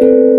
you.